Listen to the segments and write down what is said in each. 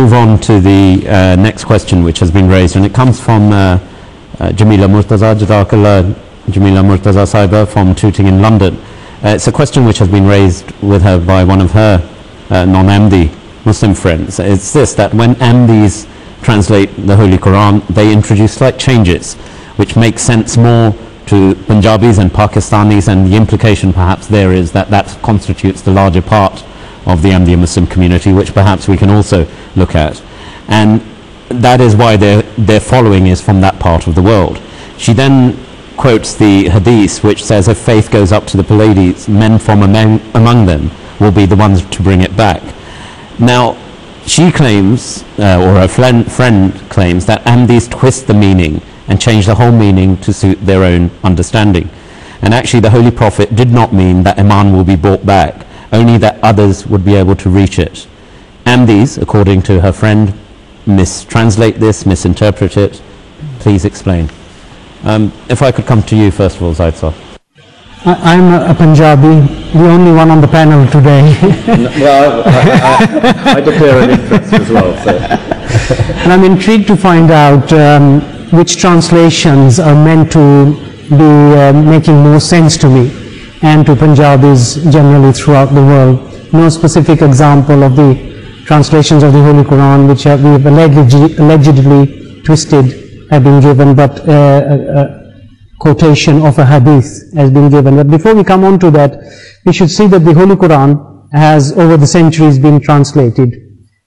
move on to the uh, next question which has been raised and it comes from uh, uh, Jamila Murtaza, Jazakallah Jamila Murtaza Saiba from Tooting in London. Uh, it's a question which has been raised with her by one of her uh, non-Ahmadi Muslim friends. It's this, that when Ahmadis translate the Holy Quran, they introduce slight changes which make sense more to Punjabis and Pakistanis and the implication perhaps there is that that constitutes the larger part of the Ahmadiyya Muslim community, which perhaps we can also look at. And that is why their, their following is from that part of the world. She then quotes the hadith which says if faith goes up to the Pleiades, men from among, among them will be the ones to bring it back. Now, she claims, uh, or her friend, friend claims, that Ahmadis twist the meaning and change the whole meaning to suit their own understanding. And actually the Holy Prophet did not mean that Iman will be brought back, only that others would be able to reach it. And these, according to her friend, mistranslate this, misinterpret it. Please explain. Um, if I could come to you first of all, Zaid Sir. I- I'm a Punjabi, the only one on the panel today. well, I, I, I, declare an interest as well. So. and I'm intrigued to find out um, which translations are meant to be uh, making more sense to me and to Punjabis generally throughout the world. No specific example of the translations of the Holy Quran which have, we have allegedly, allegedly twisted have been given, but uh, a, a quotation of a hadith has been given. But before we come on to that, we should see that the Holy Quran has over the centuries been translated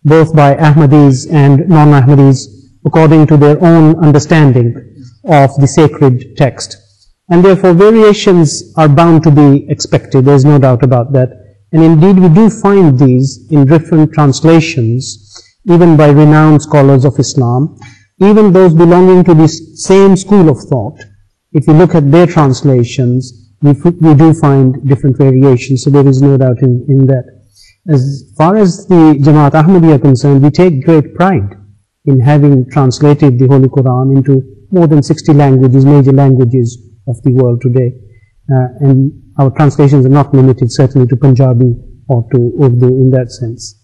both by Ahmadis and non-Ahmadis according to their own understanding of the sacred text. And therefore variations are bound to be expected, there's no doubt about that. And indeed we do find these in different translations, even by renowned scholars of Islam, even those belonging to the same school of thought. If you look at their translations, we, we do find different variations, so there is no doubt in, in that. As far as the Jamaat Ahmadiyya are concerned, we take great pride in having translated the Holy Quran into more than 60 languages, major languages of the world today. Uh, and our translations are not limited certainly to Punjabi or to Urdu in that sense.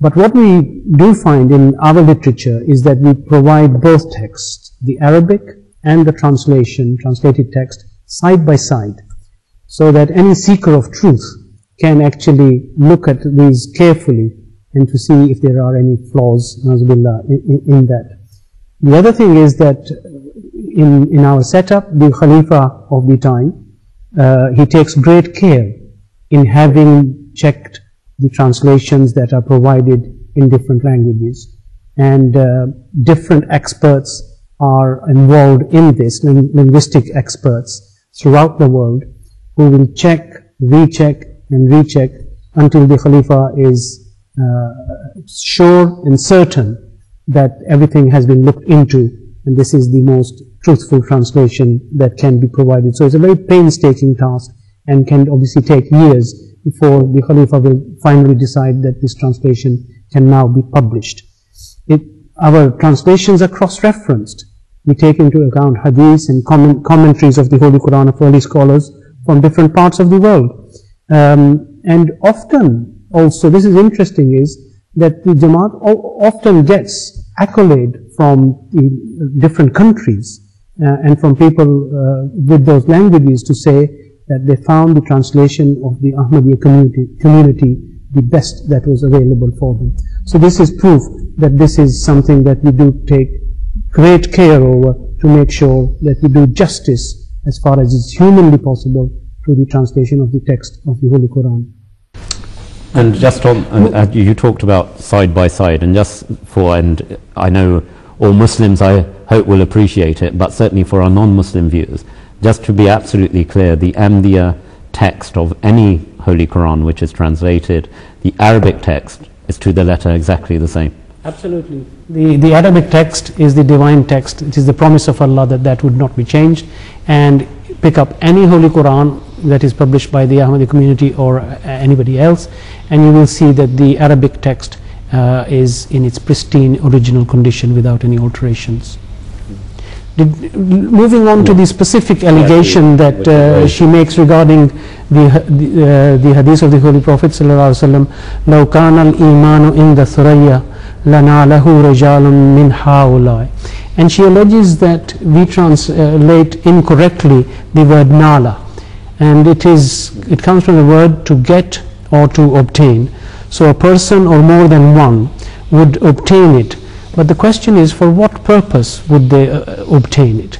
But what we do find in our literature is that we provide both texts, the Arabic and the translation, translated text, side by side, so that any seeker of truth can actually look at these carefully and to see if there are any flaws, in, in that. The other thing is that in, in our setup, the Khalifa of the time, uh, he takes great care in having checked the translations that are provided in different languages. And uh, different experts are involved in this, linguistic experts throughout the world, who will check, recheck, and recheck until the Khalifa is uh, sure and certain that everything has been looked into and this is the most truthful translation that can be provided. So it's a very painstaking task and can obviously take years before the Khalifa will finally decide that this translation can now be published. It, our translations are cross-referenced. We take into account hadiths and comment, commentaries of the Holy Quran of early scholars from different parts of the world. Um, and often, also, this is interesting, is that the Jamaat often gets accolade from different countries and from people uh, with those languages to say that they found the translation of the Ahmadiyya community, community the best that was available for them. So this is proof that this is something that we do take great care over to make sure that we do justice as far as is humanly possible to the translation of the text of the Holy Quran. And just on, uh, uh, you talked about side by side, and just for, and I know all Muslims I hope will appreciate it, but certainly for our non-Muslim viewers, just to be absolutely clear, the Ahmadiyya text of any Holy Quran which is translated, the Arabic text is to the letter exactly the same. Absolutely. The, the Arabic text is the divine text. It is the promise of Allah that that would not be changed. And pick up any Holy Quran that is published by the Ahmadi community or uh, anybody else, and you will see that the Arabic text uh, is in its pristine original condition without any alterations. Did, moving on to the specific allegation that uh, she makes regarding the, the, uh, the hadith of the Holy Prophet sallallahu alaihi wasallam, لو كان الإيمان عند ثريا لَنَالَهُ رِجَالٌ مِّنْ هَؤُلَاءِ And she alleges that we translate incorrectly the word nala. And it is, it comes from the word to get or to obtain. So a person or more than one would obtain it. But the question is, for what purpose would they uh, obtain it?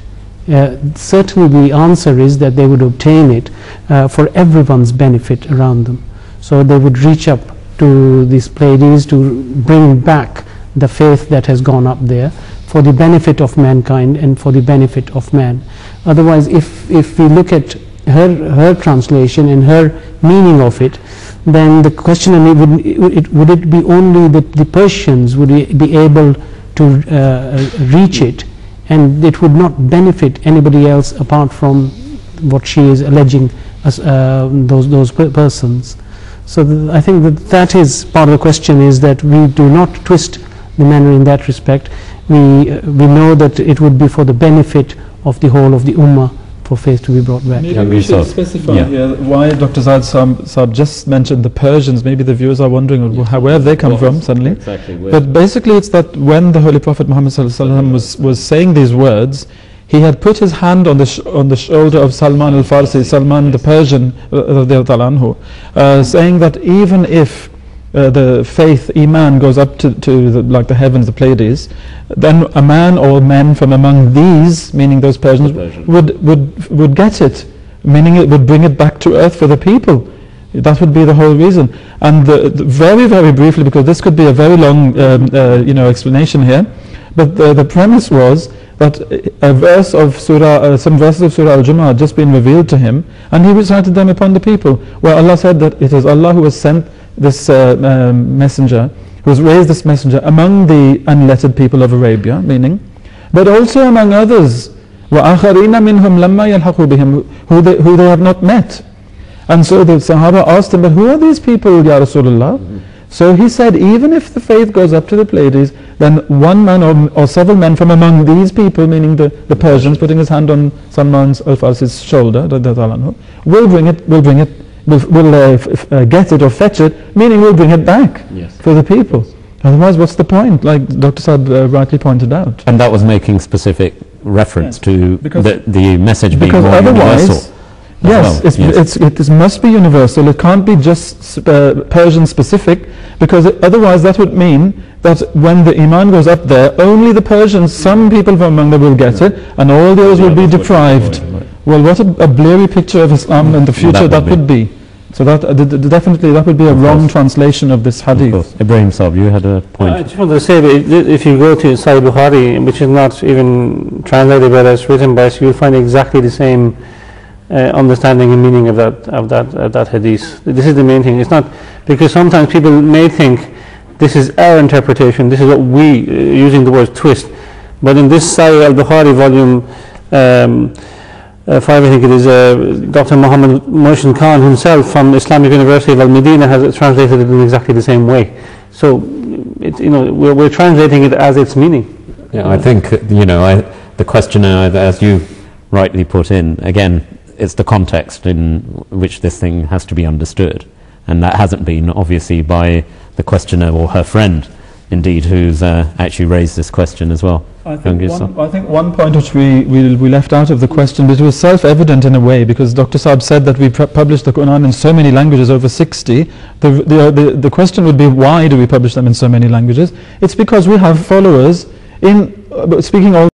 Uh, certainly the answer is that they would obtain it uh, for everyone's benefit around them. So they would reach up to these Pleiades to bring back the faith that has gone up there for the benefit of mankind and for the benefit of man. Otherwise, if, if we look at her, her translation and her meaning of it, then the question would, it, would it be only that the Persians would be able to uh, reach it and it would not benefit anybody else apart from what she is alleging as uh, those, those persons. So th I think that that is part of the question is that we do not twist the matter in that respect. We, uh, we know that it would be for the benefit of the whole of the ummah for faith to be brought back. Maybe we should specify Yeah. here why Dr. Zaid Saab, Saab just mentioned the Persians. Maybe the viewers are wondering wh- how, where have they come from suddenly. Exactly. But basically, it's that when the Holy Prophet Muhammad sallallahu alaihi wasallam was, was saying these words, he had put his hand on the, sh- on the shoulder of Salman al Farsi, Salman the Persian, uh, radiallahu uh, saying that even if uh, the faith, Iman, goes up to, to the, like the heavens, the Pleiades, then a man or men from among these, meaning those Persians, Persians. would, would, would get it, meaning it would bring it back to earth for the people. That would be the whole reason. And the, the very, very briefly, because this could be a very long um, uh, you know, explanation here, but the, the premise was that a verse of Surah, uh, some verses of Surah Al-Jumu'ah had just been revealed to him, and he recited them upon the people, where Allah said that it is Allah who has sent this uh, um, messenger, who has raised this messenger among the unlettered people of Arabia, meaning, but also among others, وَآخَرِينَ مِنْهُمْ لَمَّا يَلْحَقُوا بِهِمْ who they, who they have not met. And so the Sahaba asked him, but who are these people, Ya Rasulullah? So he said, even if the faith goes up to the Pleiades, then one man or, or several men from among these people, meaning the, the Persians, putting his hand on Salman al-Farsi's shoulder, radiallahu anhu, will bring it, will bring it, will, will uh, f- f- uh, get it or fetch it, meaning we'll bring it back Yes. for the people. Otherwise, what's the point? Like Dr. Saad uh, rightly pointed out. And that was making specific reference Yes. to the, the message being more otherwise, universal. As Yes, well. it's, Yes. It's, it is, must be universal. It can't be just uh, Persian specific because it, otherwise that would mean that when the Iman goes up there, only the Persians, some people from among them will get it and all the others will be others would be deprived. Well, what a, a blary picture of Islam in the future that that, would would be. So that uh, d- d- definitely that would be a Of wrong course. translation of this hadith. course. Ibrahim Saab, you had a point. I just wanted to say that if- if you go to Sahih Bukhari, which is not even translated but it's written by us, you'll find exactly the same uh, understanding and meaning of that of that uh, that hadith. This is the main thing. It's not because sometimes people may think this is our interpretation. This is what we uh, using the word twist. But in this Sahih al-Bukhari volume um, uh, five, I think it is, uh, Dr. Muhammad Mohsin Khan himself from Islamic University of Al Medina has translated it in exactly the same way. So, it, you know, we're, we're translating it as its meaning. Yeah, I think, uh, you know, I, the question, uh, as you rightly put in, again, it's the context in which this thing has to be understood. And that hasn't been, obviously, by the questioner or her friend, indeed, who's uh, actually raised this question as well. I think, one, I think one point which we, we, we left out of the question, but it was self-evident in a way, because Dr. Saab said that we pr- publish the Quran in so many languages, over 60. The, the, uh, the, the question would be, why do we publish them in so many languages? It's because we have followers in, uh, speaking all